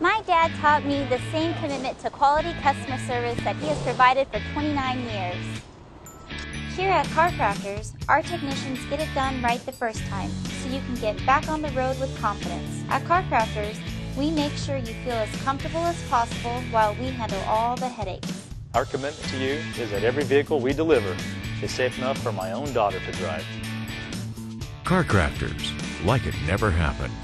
My dad taught me the same commitment to quality customer service that he has provided for 29 years. Here at Car Crafters, our technicians get it done right the first time, so you can get back on the road with confidence. At Car Crafters, we make sure you feel as comfortable as possible while we handle all the headaches. Our commitment to you is that every vehicle we deliver is safe enough for my own daughter to drive. Car Crafters, like it never happened.